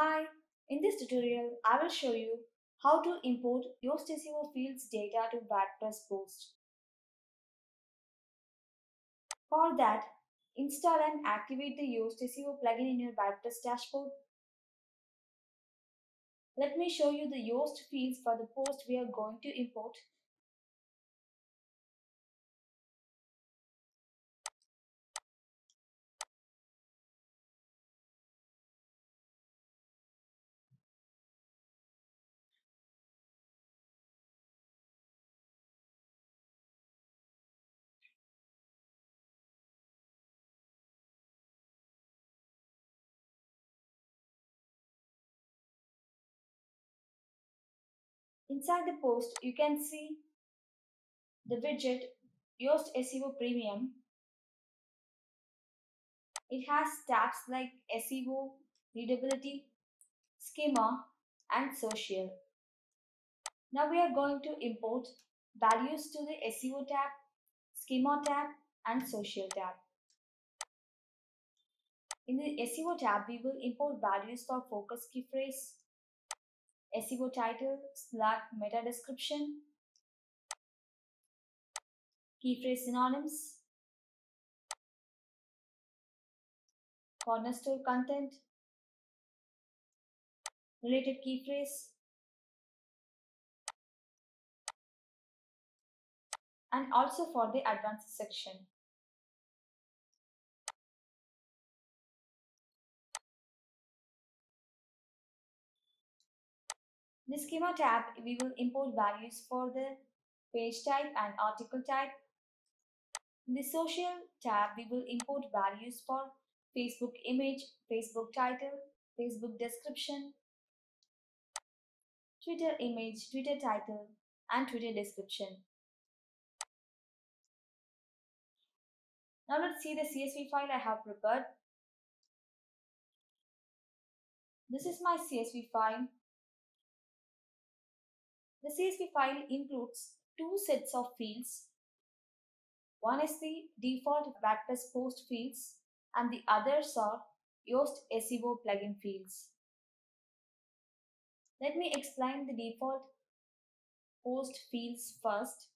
Hi, in this tutorial, I will show you how to import Yoast fields data to WordPress post. For that, install and activate the Yoast plugin in your WordPress dashboard. Let me show you the Yoast fields for the post we are going to import. Inside the post, you can see the widget Yoast SEO Premium. It has tabs like SEO, readability, schema, and social. Now we are going to import values to the SEO tab, schema tab, and social tab. In the SEO tab, we will import values for focus key phrase, SEO title, slug meta description, key phrase synonyms, cornerstone content, related key phrase, and also for the advanced section. In the schema tab, we will import values for the page type and article type. In the social tab, we will import values for Facebook image, Facebook title, Facebook description, Twitter image, Twitter title, and Twitter description. Now let's see the CSV file I have prepared. This is my CSV file. The CSV file includes two sets of fields. One is the default WordPress post fields and the others are Yoast SEO plugin fields. Let me explain the default post fields first.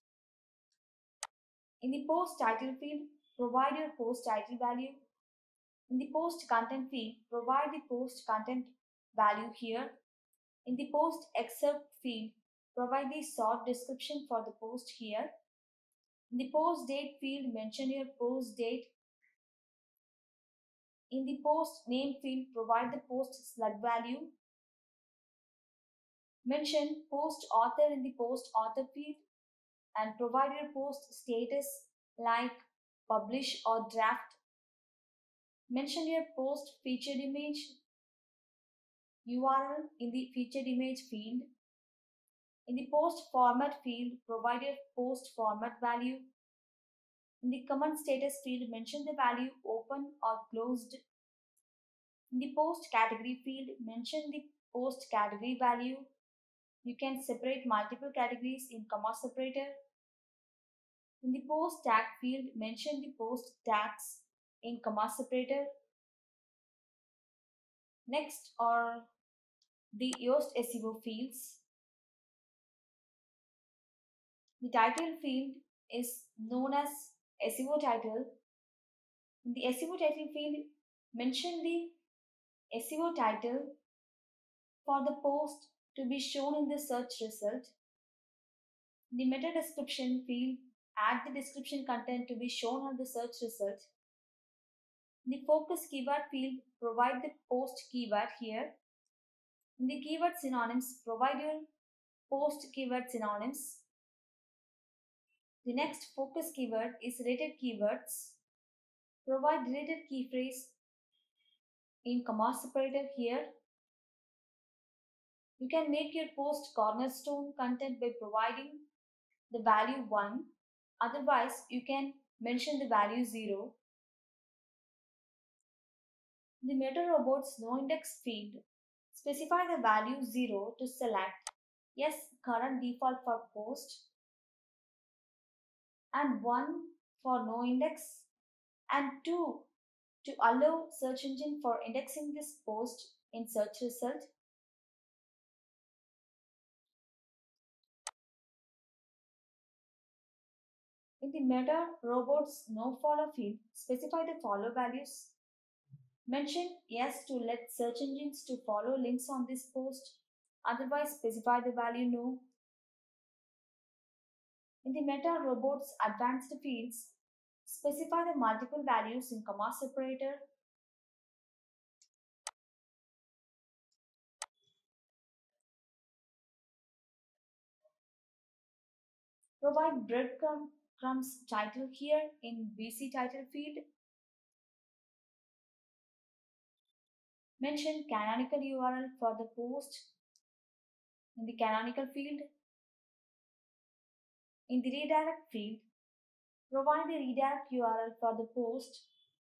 In the post title field, provide your post title value. In the post content field, provide the post content value here. In the post excerpt field, provide the short description for the post here. In the post date field, mention your post date. In the post name field, provide the post slug value. Mention post author in the post author field and provide your post status like publish or draft. Mention your post featured image URL in the featured image field. In the post format field, provide your post format value. In the comment status field, mention the value open or closed. In the post category field, mention the post category value. You can separate multiple categories in comma separator. In the post tag field, mention the post tags in comma separator. Next are the Yoast SEO fields. The title field is known as SEO title. In the SEO title field, mention the SEO title for the post to be shown in the search result. The meta description field, add the description content to be shown on the search result. The focus keyword field, provide the post keyword here. In the keyword synonyms, provide your post keyword synonyms. The next focus keyword is related keywords. Provide related key phrase in comma separator here. You can make your post cornerstone content by providing the value 1. Otherwise, you can mention the value 0. The meta robots no index field specify the value 0 to select yes current default for post and 1 for no index and 2 to allow search engine for indexing this post in search result. In the meta robots no follow field, specify the follow values. Mention yes to let search engines to follow links on this post. Otherwise specify the value no. In the meta robots advanced fields, specify the multiple values in comma separator. Provide breadcrumbs title here in BC title field. Mention canonical URL for the post in the canonical field. In the redirect field, provide the redirect URL for the post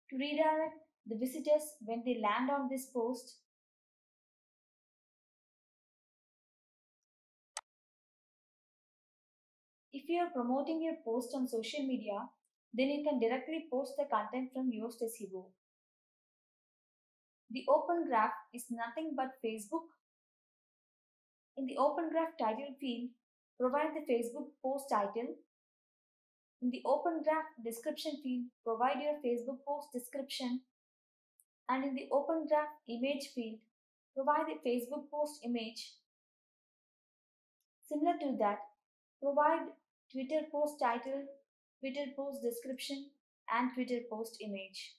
to redirect the visitors when they land on this post. If you are promoting your post on social media, then you can directly post the content from Yoast SEO. The Open Graph is nothing but Facebook. In the Open Graph title field, provide the Facebook post title. In the Open Graph description field, provide your Facebook post description. And in the Open Graph image field, provide the Facebook post image. Similar to that, provide Twitter post title, Twitter post description, and Twitter post image.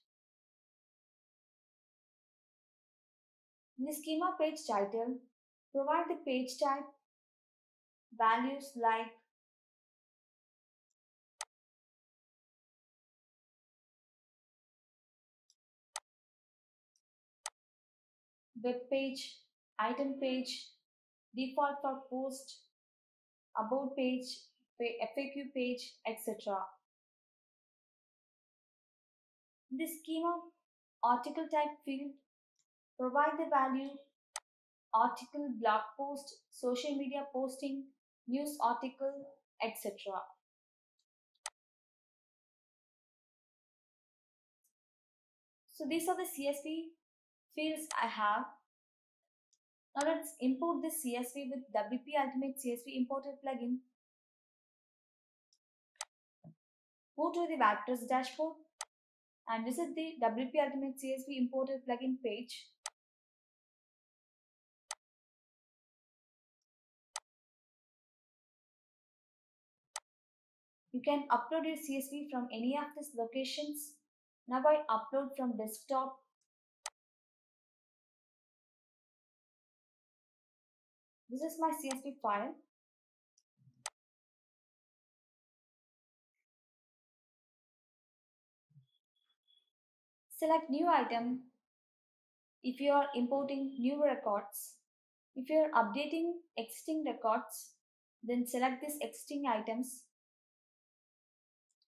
In the schema page title, provide the page type, values like web page, item page, default for post, about page, FAQ page, etc. The schema article type field, provide the value article, blog post, social media posting, news article, etc. So these are the CSV fields I have. Now let's import this CSV with WP Ultimate CSV Importer plugin. Go to the WordPress dashboard and visit the WP Ultimate CSV Importer plugin page. You can upload your CSV from any of these locations. Now I upload from desktop. This is my CSV file. Select new item if you are importing new records. If you are updating existing records, then select these existing items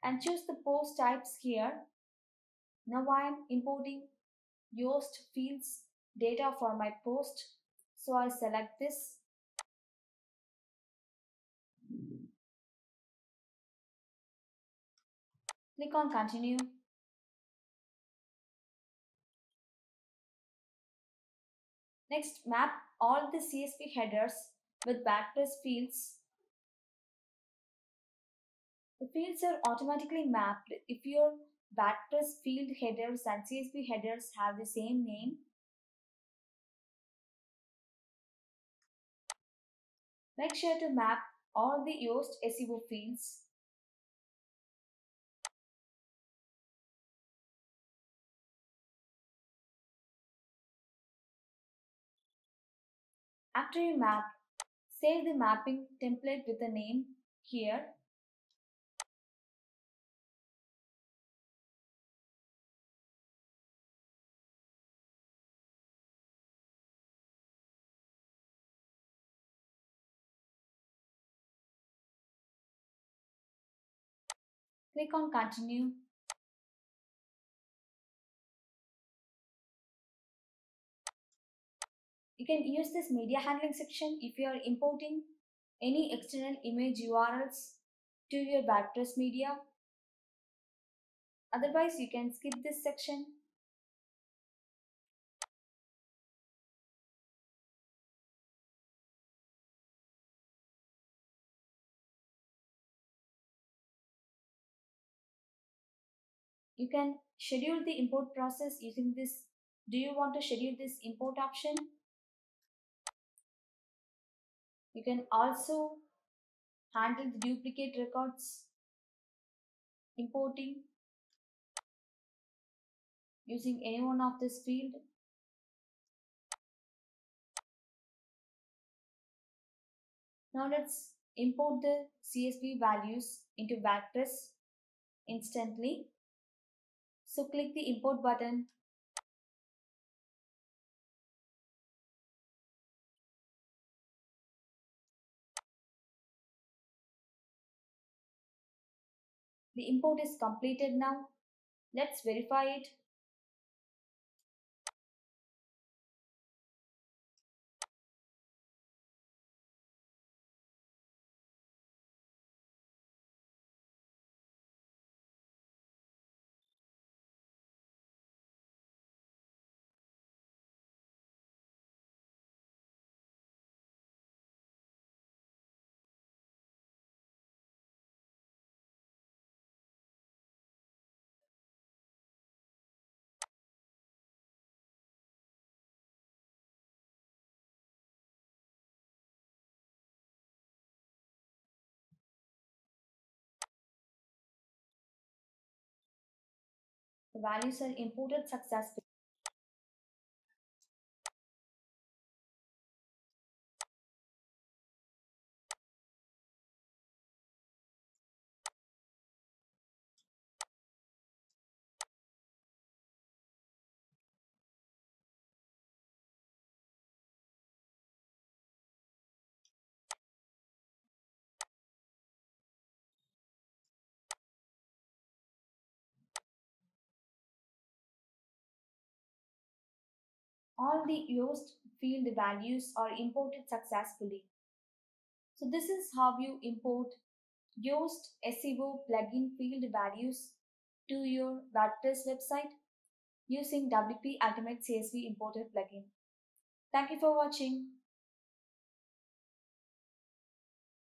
and choose the post types here. Now I am importing Yoast fields data for my post. So I select this. Click on continue. Next, map all the CSV headers with WordPress fields. The fields are automatically mapped if your WordPress field headers and CSV headers have the same name. Make sure to map all the Yoast SEO fields. After you map, save the mapping template with a name here. Click on continue. You can use this media handling section if you are importing any external image URLs to your WordPress media. Otherwise, you can skip this section You can schedule the import process using this. Do you want to schedule this import option? You can also handle the duplicate records importing using any one of this field Now let's import the CSV values into WordPress instantly. So click the import button. The import is completed now. Let's verify it. The values are imported successfully. All the Yoast field values are imported successfully. So this is how you import Yoast SEO plugin field values to your WordPress website using WP Ultimate CSV Importer plugin. Thank you for watching.